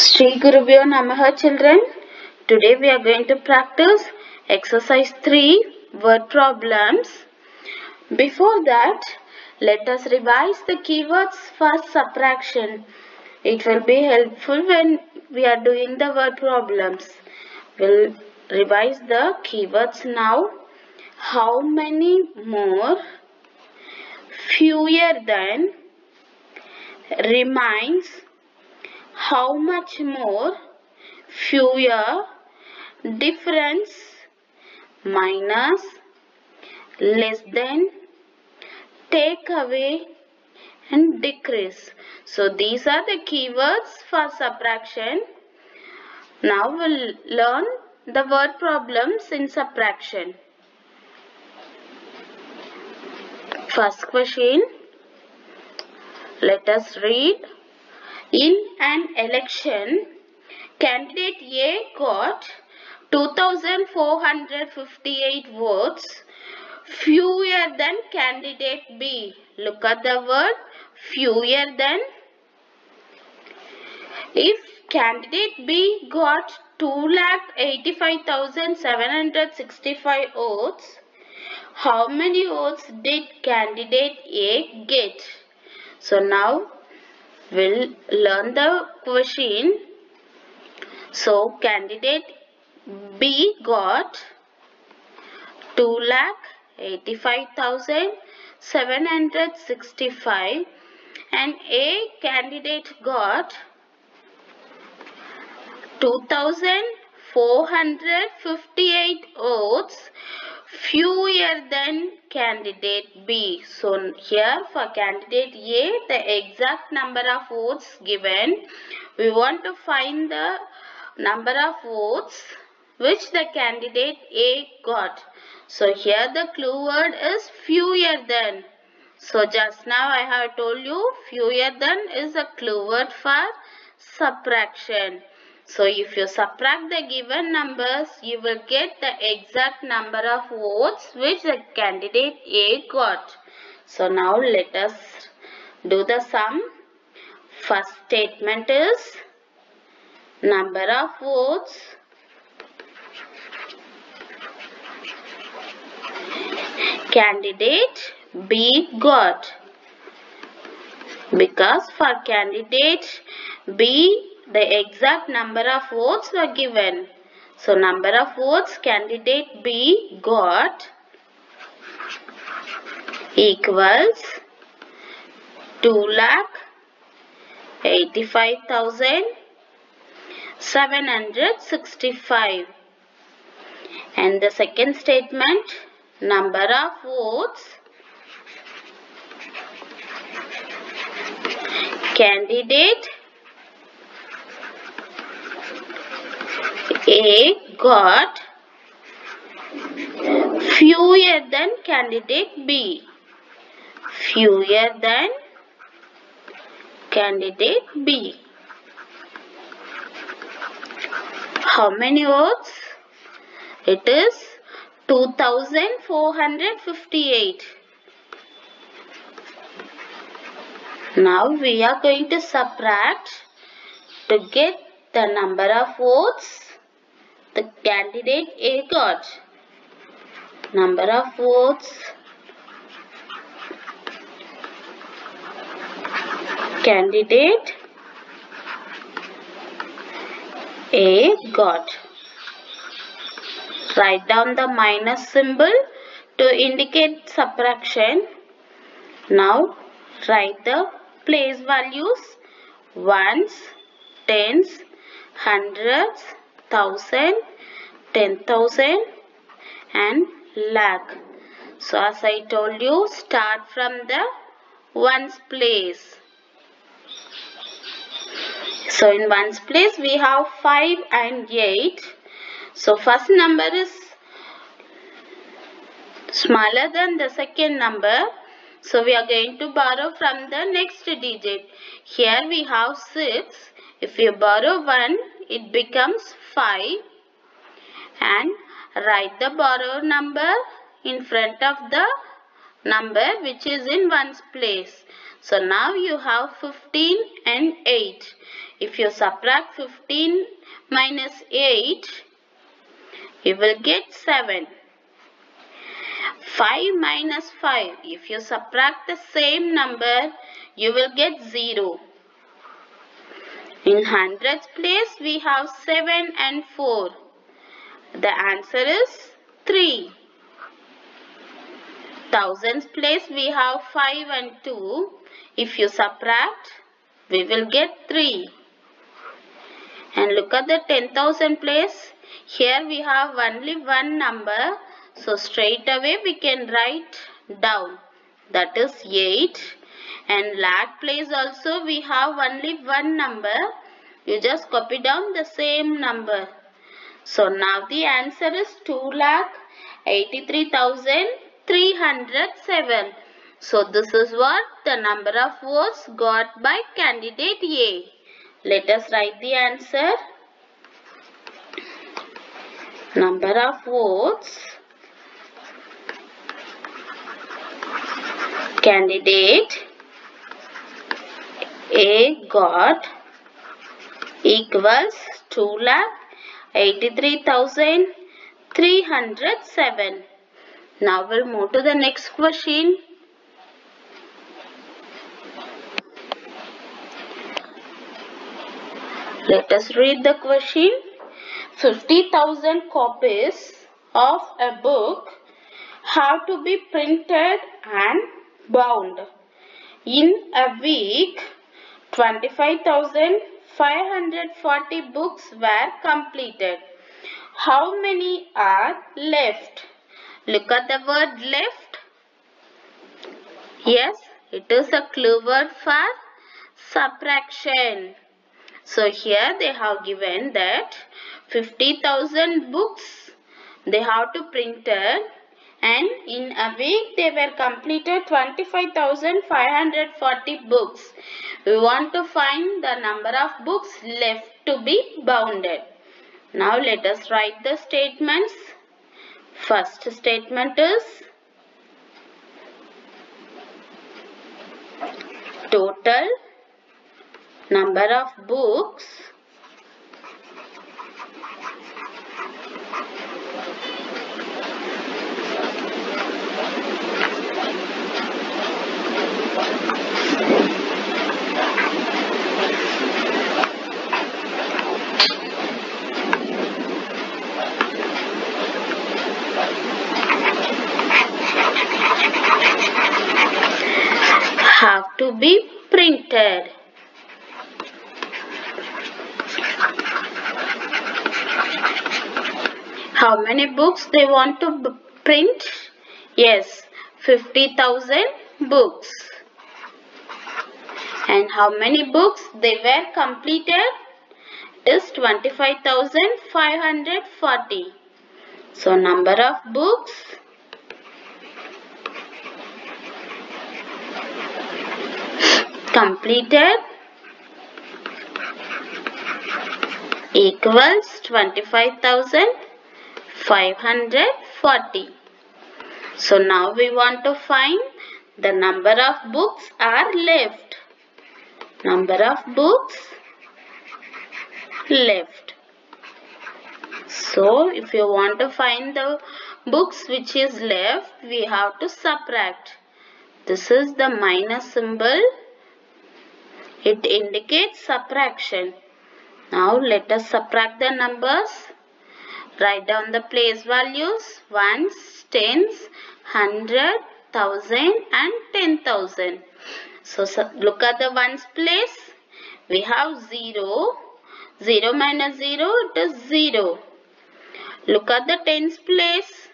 Sri Gurubhyo Namaha children. Today we are going to practice exercise 3 word problems. Before that, let us revise the keywords for subtraction. It will be helpful when we are doing the word problems. We'll revise the keywords now. How many more? Fewer than reminds how much more fewer difference minus less than take away and decrease. So these are the keywords for subtraction. Now we'll learn the word problems in subtraction. First question. Let us read in an election, candidate A got 2458 votes, fewer than candidate B. Look at the word fewer than. If candidate B got 2,85,765 votes, how many votes did candidate A get? So now we'll learn the question. So candidate B got 2 lakh 85,765 and A candidate got 2,458 votes fewer than candidate B. So here for candidate A the exact number of votes given. We want to find the number of votes which the candidate A got. So here the clue word is fewer than. So just now I have told you fewer than is a clue word for subtraction. So if you subtract the given numbers, you will get the exact number of votes which the candidate A got. So now let us do the sum. First statement is number of votes candidate B got. Because for candidate B the exact number of votes were given. So number of votes candidate B got equals 2 lakh 85,765 and the second statement number of votes candidate A got fewer than candidate B. Fewer than candidate B. How many votes? It is 2458. Now we are going to subtract to get the number of votes the candidate A got. Number of votes candidate A got. Write down the minus symbol to indicate subtraction. Now write the place values ones, tens, hundreds, thousand, ten thousand and lakh. So as I told you start from the ones place. So in ones place we have 5 and 8. So first number is smaller than the second number. So we are going to borrow from the next digit. Here we have 6. If you borrow 1, it becomes 5 and write the borrowed number in front of the number which is in ones place. So now you have 15 and 8. If you subtract 15 minus 8, you will get 7. 5 minus 5. If you subtract the same number, you will get 0. In hundreds place, we have 7 and 4. The answer is 3. Thousands place, we have 5 and 2. If you subtract, we will get 3. And look at the 10,000 place. Here we have only one number. So straight away we can write down. That is 8. And lakh place also we have only one number. You just copy down the same number. So now the answer is 2 lakh 83,307. So this is what the number of votes got by candidate A. Let us write the answer. Number of votes. Candidate A got equals 2 lakh 83,307. Now we'll move to the next question. Let us read the question. 50,000 copies of a book have to be printed and bound. In a week, 25,540 books were completed. How many are left? Look at the word left. Yes, it is a clue word for subtraction. So here they have given that 50,000 books they have to printed and in a week they were completed 25,540 books. We want to find the number of books left to be bounded. Now let us write the statements. First statement is total number of books have to be printed. How many books they want to print? Yes, 50,000 books. And how many books they were completed? Is 25,540. So number of books completed equals 25,540. So now we want to find the number of books are left. Number of books left. So if you want to find the books which is left, we have to subtract. This is the minus symbol. It indicates subtraction. Now let us subtract the numbers. Write down the place values. Ones, tens, hundred, thousand and ten thousand. So, so look at the ones place. We have 0. 0 minus 0 it is 0. Look at the tens place.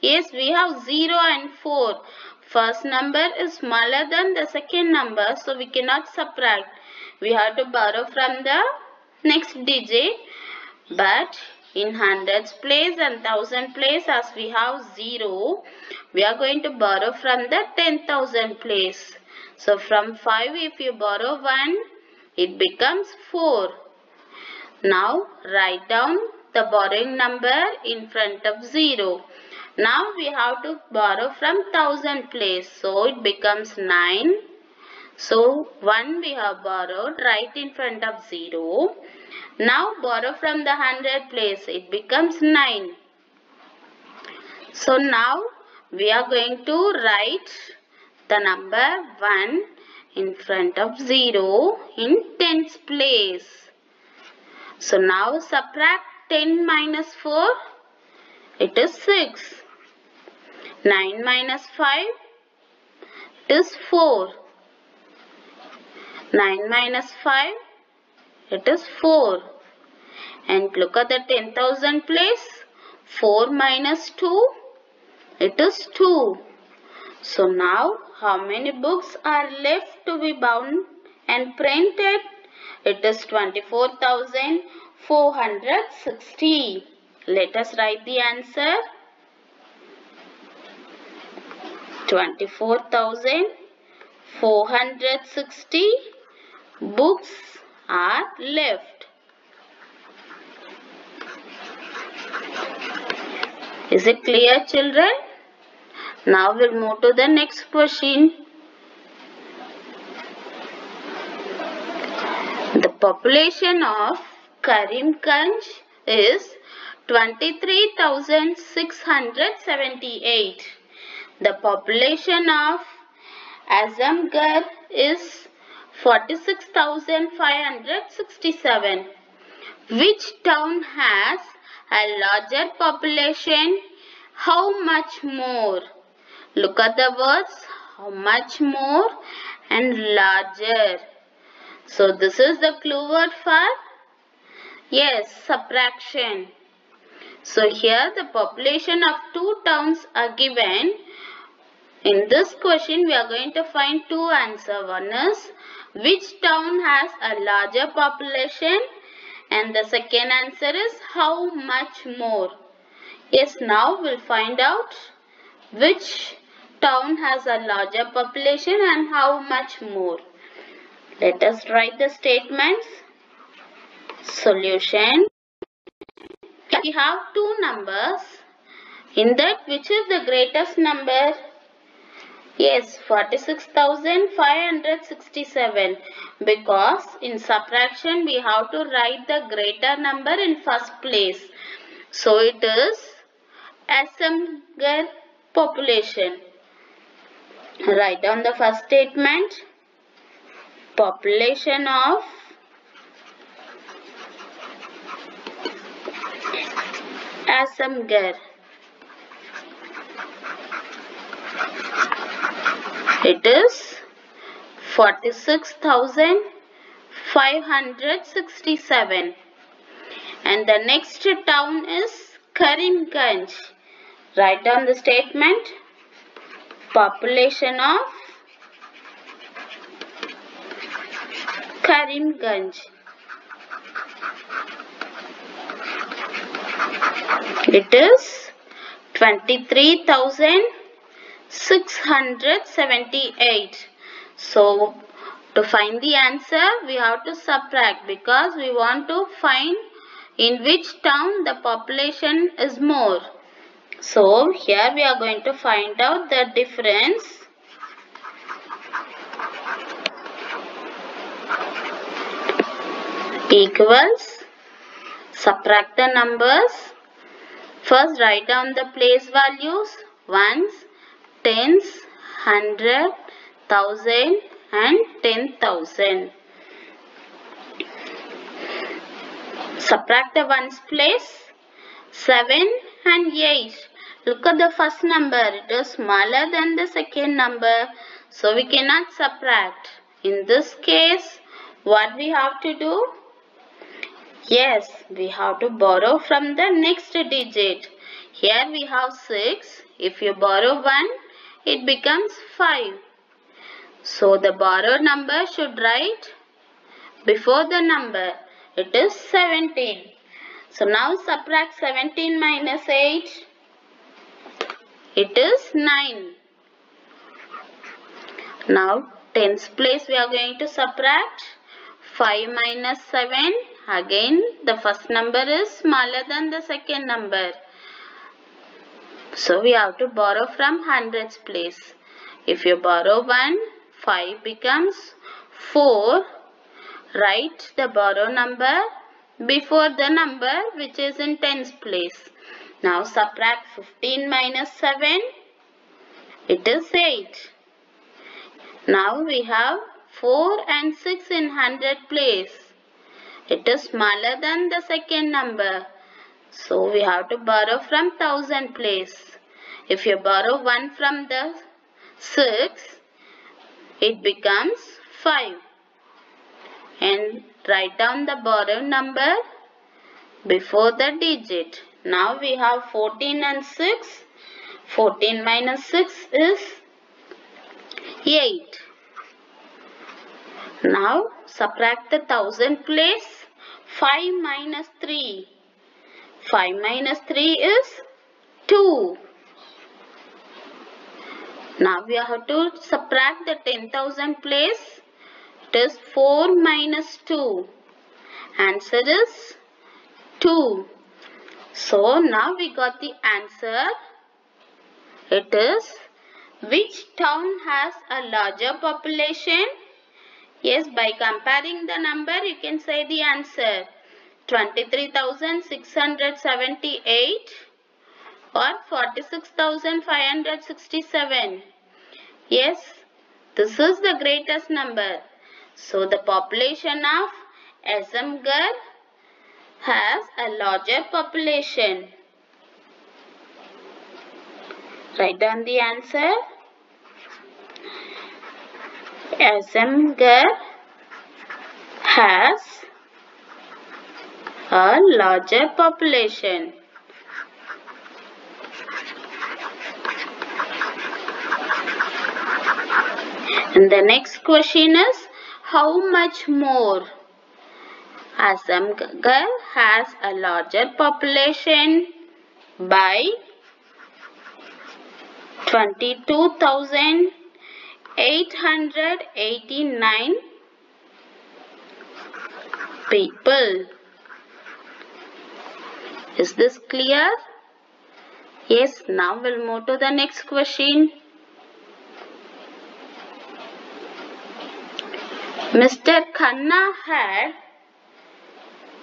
Yes, we have 0 and 4. First number is smaller than the second number. So, we cannot subtract. We have to borrow from the next digit. But in hundreds place and thousand place as we have 0. We are going to borrow from the 10,000 place. So, from 5 if you borrow 1, it becomes 4. Now, write down the borrowing number in front of 0. Now we have to borrow from 1000 place. So it becomes 9. So 1 we have borrowed right in front of 0. Now borrow from the 100 place. It becomes 9. So now we are going to write the number 1 in front of 0 in tens place. So now subtract 10 minus 4. It is 6. 9 minus 5 is 4. 9 minus 5 it is 4. And look at the 10,000 place. 4 minus 2 it is 2. So now how many books are left to be bound and printed? It is 24,460. Let us write the answer. 24,460 books are left. Is it clear children? Now we'll move to the next question. The population of Karimganj is 23,678. The population of Azamgarh is 46,567. Which town has a larger population? How much more? Look at the words. How much more and larger. So this is the clue word for yes subtraction. So here the population of two towns are given. In this question we are going to find two answers. One is which town has a larger population and the second answer is how much more. Yes now we'll find out which town has a larger population and how much more. Let us write the statements. Solution. We have two numbers. In that which is the greatest number? Yes, 46,567 because in subtraction we have to write the greater number in first place. So it is Azamgarh population. Write down the first statement. Population of Azamgarh. It is 46,567. And the next town is Karimganj. Write down the statement. Population of Karimganj. It is 23,678. So, to find the answer, we have to subtract because we want to find in which town the population is more. So, here we are going to find out the difference. Equals, subtract the numbers. First write down the place values, ones, tens, hundred, thousand and ten thousand. Subtract the ones place, 7 and 8. Look at the first number. It is smaller than the second number. So we cannot subtract. In this case, what we have to do? Yes, we have to borrow from the next digit. Here we have 6. If you borrow 1, it becomes 5. So the borrowed number should write before the number. It is 17. So now subtract 17 minus 8. It is 9. Now tens place we are going to subtract 5 minus 7. Again the first number is smaller than the second number. So we have to borrow from hundreds place. If you borrow 1, 5 becomes 4. Write the borrow number before the number which is in tens place. Now subtract 15 minus 7. It is 8. Now we have 4 and 6 in hundred place. It is smaller than the second number. So we have to borrow from thousand place. If you borrow 1 from the 6, it becomes 5. And write down the borrowed number before the digit. Now we have 14 and 6. 14 minus 6 is 8. Now subtract the thousand place. 5 minus 3. 5 minus 3 is 2. Now we have to subtract the 10,000 place. It is 4 minus 2. Answer is 2. So now we got the answer. It is which town has a larger population? Yes, by comparing the number you can say the answer. 23,678 or 46,567. Yes, this is the greatest number. So the population of Azamgarh has a larger population. Write down the answer. Azamgarh has a larger population. And the next question is how much more? Azamgarh has a larger population by 22,889 people. Is this clear? Yes, now we'll move to the next question. Mr. Khanna had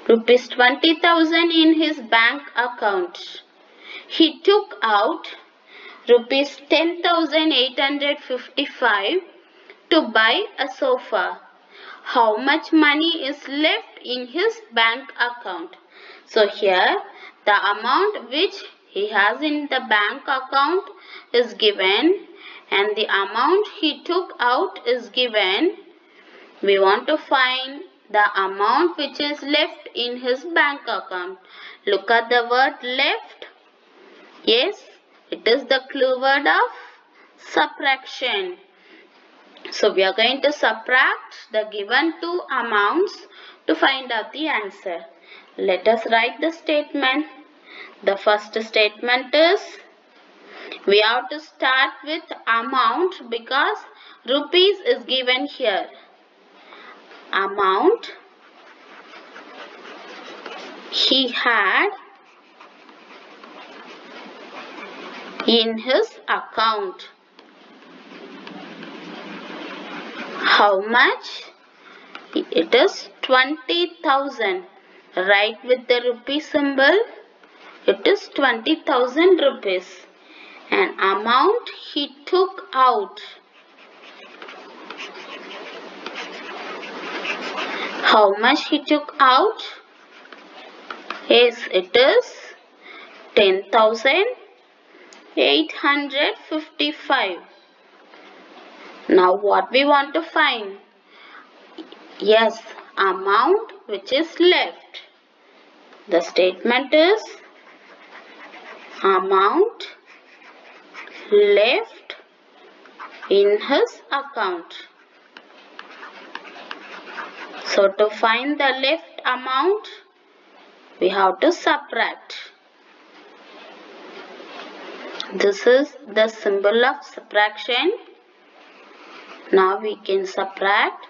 rupees 20,000 in his bank account. He took out rupees 10,855 to buy a sofa. How much money is left in his bank account? So here the amount which he has in the bank account is given and the amount he took out is given. We want to find the amount which is left in his bank account. Look at the word left. Yes, it is the clue word of subtraction. So we are going to subtract the given two amounts to find out the answer. Let us write the statement. The first statement is we have to start with amount because rupees is given here. Amount he had in his account. How much? It is 20,000. Write with the rupee symbol. It is 20,000 rupees. An amount he took out. How much he took out? Yes, it is 10,000 855. Now what we want to find? Yes, amount which is left. The statement is amount left in his account. So to find the left amount, we have to subtract. This is the symbol of subtraction. Now we can subtract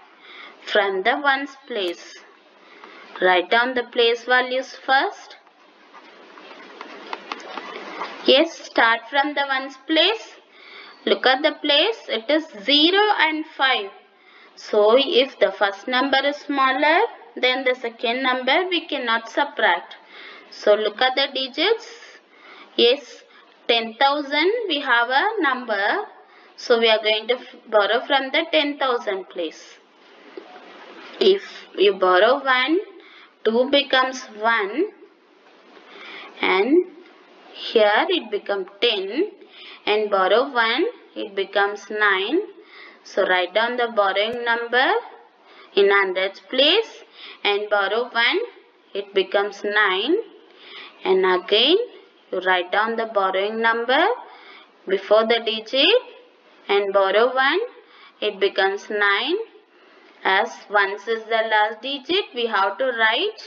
from the ones place. Write down the place values first. Yes, start from the ones place. Look at the place. It is 0 and 5. So if the first number is smaller then the second number we cannot subtract. So look at the digits. Yes, 10,000 we have a number. So we are going to borrow from the 10,000 place. If you borrow 1, 2 becomes 1 and here it becomes 10 and borrow 1 it becomes 9. So write down the borrowing number in hundreds place and borrow 1 it becomes 9 and again you write down the borrowing number before the digit. And borrow 1 it becomes 9 as once is the last digit we have to write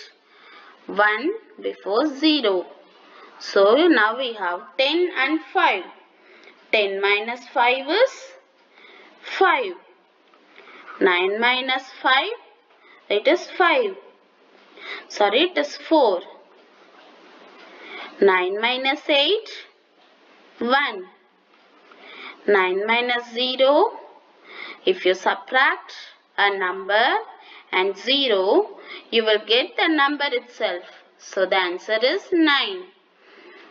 1 before 0 so now we have 10 and 5 10 minus 5 is 5 9 minus 5 it is 5. Sorry, it is 4. 9 minus 8, 1. 9 minus 0, if you subtract a number and 0, you will get the number itself. So the answer is 9.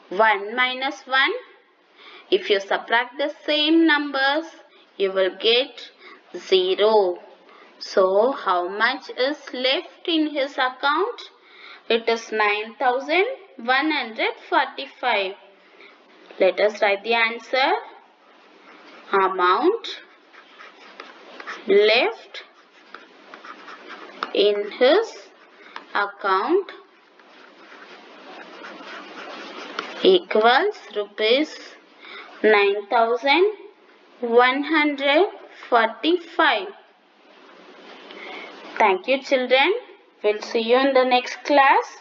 1 minus 1, if you subtract the same numbers, you will get 0. So how much is left in his account? It is 9145. Let us write the answer. Amount left in his account equals rupees 9145. Thank you children. We'll see you in the next class.